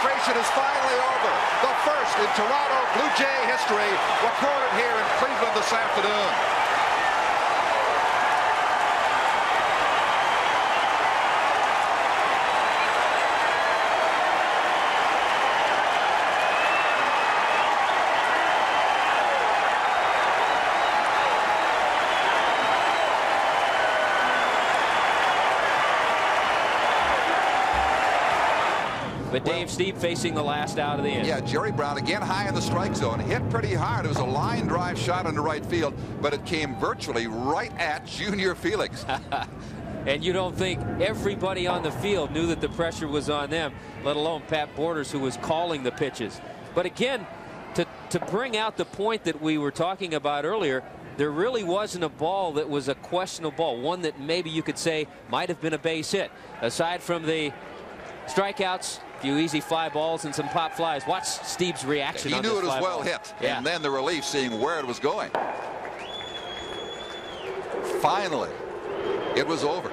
frustration is finally over. The first in Toronto Blue Jay history recorded here in Cleveland this afternoon. But Dave Stieb facing the last out of the inning. Yeah, Jerry Browne again high in the strike zone. Hit pretty hard. It was a line drive shot into right field, but it came virtually right at Junior Felix. and you don't think everybody on the field knew that the pressure was on them, let alone Pat Borders, who was calling the pitches. But again, to, to bring out the point that we were talking about earlier, there really wasn't a ball that was a questionable ball, one that maybe you could say might have been a base hit. Aside from the strikeouts, a few easy fly balls and some pop flies. Watch Stieb's reaction. He knew it was well ball. hit. Yeah. And then the relief seeing where it was going. Finally, it was over.